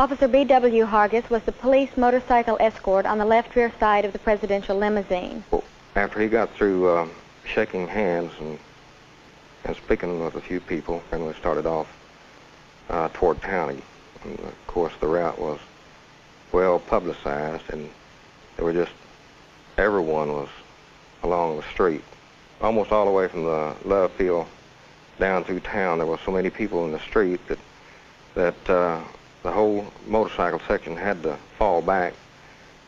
Officer B.W. Hargis was the police motorcycle escort on the left rear side of the presidential limousine. After he got through uh, shaking hands and, and speaking with a few people, and we started off uh, toward town. And of course, the route was well publicized, and there were just everyone was along the street, almost all the way from the love field down through town. There were so many people in the street that that uh, the whole motorcycle section had to fall back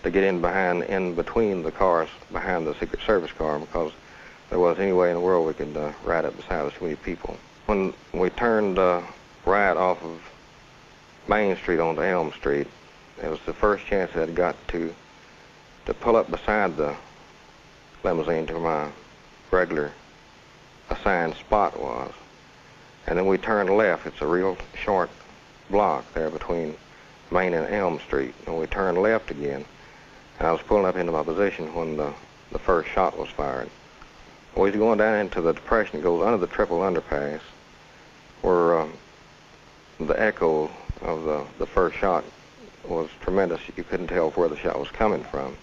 to get in behind, in between the cars behind the Secret Service car because there wasn't any way in the world we could uh, ride up beside so many people. When we turned uh, right off of Main Street onto Elm Street, it was the first chance I'd got to to pull up beside the limousine to my regular assigned spot was. And then we turned left. It's a real short block there between Main and Elm Street. And we turned left again. And I was pulling up into my position when the, the first shot was fired. We was going down into the depression that goes under the triple underpass where um, the echo of the, the first shot was tremendous. You couldn't tell where the shot was coming from.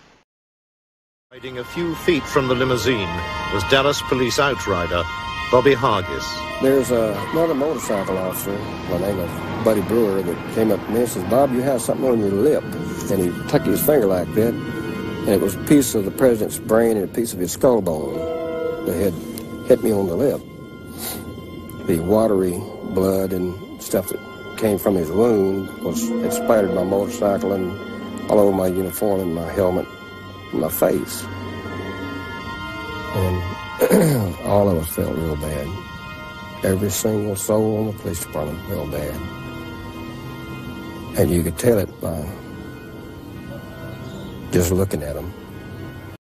Riding a few feet from the limousine was Dallas police outrider Bobby Hargis. There's uh, another motorcycle officer by the name of Buddy Brewer that came up to me and says, Bob, you have something on your lip. And he tucked his finger like that, and it was a piece of the president's brain and a piece of his skull bone that had hit me on the lip. The watery blood and stuff that came from his wound was it splattered my motorcycle and all over my uniform and my helmet and my face. And all of us felt real bad. Every single soul in the police department felt bad. And you could tell it by just looking at them.